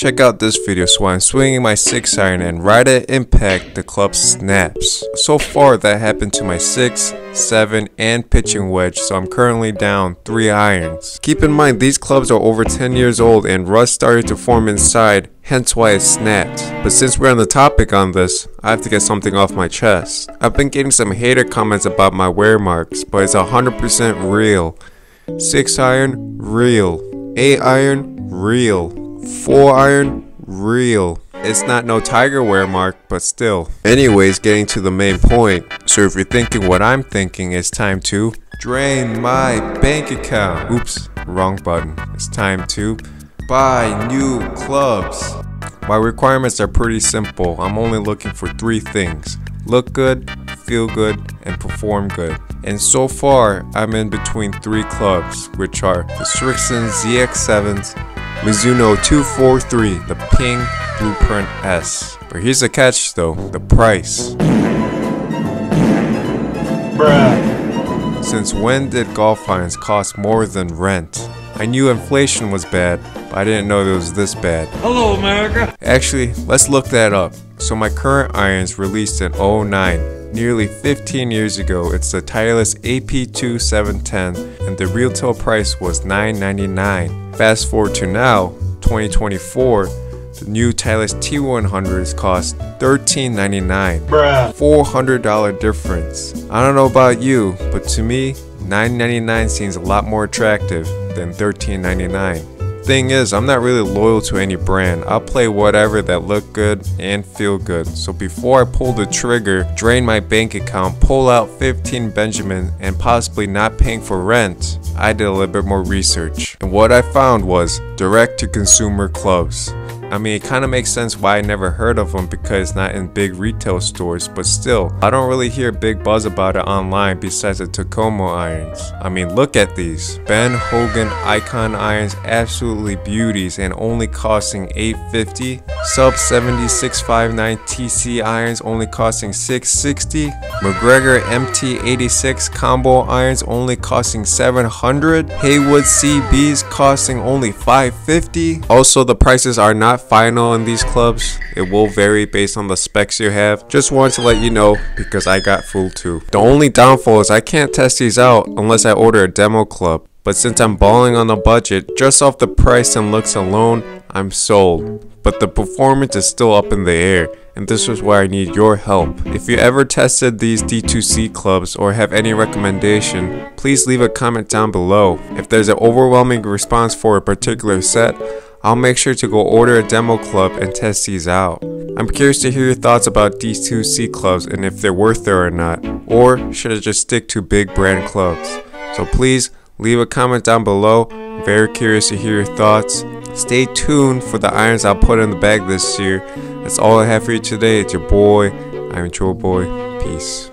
Check out this video so I'm swinging my 6 iron and right at impact the club snaps. So far that happened to my 6, 7 and pitching wedge so I'm currently down 3 irons. Keep in mind these clubs are over 10 years old and rust started to form inside hence why it snapped. But since we're on the topic on this, I have to get something off my chest. I've been getting some hater comments about my wear marks but it's 100% real. 6 iron, real. 8 iron, real. 4 iron, real. It's not no tiger wear mark, but still. Anyways, getting to the main point. So if you're thinking what I'm thinking, it's time to drain my bank account. Oops, wrong button. It's time to buy new clubs. My requirements are pretty simple. I'm only looking for three things. Look good, feel good, and perform good. And so far, I'm in between three clubs, which are the Srixon ZX7s, Mizuno 243, the Ping Blueprint S. But here's the catch though, the price. Bruh. Since when did golf irons cost more than rent? I knew inflation was bad, but I didn't know it was this bad. Hello, America. Actually, let's look that up. So my current irons released in 09, nearly 15 years ago. It's the Titleist AP2 710 and the retail price was $9.99. Fast forward to now, 2024, the new Titleist T100s cost $13.99. Bruh. $400 difference. I don't know about you, but to me, $9.99 seems a lot more attractive than $13.99. Thing is, I'm not really loyal to any brand. I'll play whatever that look good and feel good. So before I pull the trigger, drain my bank account, pull out 15 Benjamin, and possibly not paying for rent, I did a little bit more research. And what I found was direct to consumer clubs. I mean, it kind of makes sense why I never heard of them because not in big retail stores, but still, I don't really hear big buzz about it online besides the Takomo irons. I mean, look at these. Ben Hogan Icon irons, absolutely beauties and only costing 850 Sub 70 659 TC irons only costing 660 MacGregor MT86 combo irons only costing 700 Haywood CBs costing only 550 Also, the prices are not final in these clubs. It will vary based on the specs you have. Just wanted to let you know because I got fooled too. The only downfall is I can't test these out unless I order a demo club. But since I'm balling on a budget, just off the price and looks alone, I'm sold. But the performance is still up in the air, and this is where I need your help. If you ever tested these D2C clubs or have any recommendation, please leave a comment down below. If there's an overwhelming response for a particular set, I'll make sure to go order a demo club and test these out. I'm curious to hear your thoughts about these 2C clubs and if they're worth it or not, or should I just stick to big brand clubs? So please leave a comment down below. I'm very curious to hear your thoughts. Stay tuned for the irons I'll put in the bag this year. That's all I have for you today. It's your boy. I'm Choi Boy. Peace.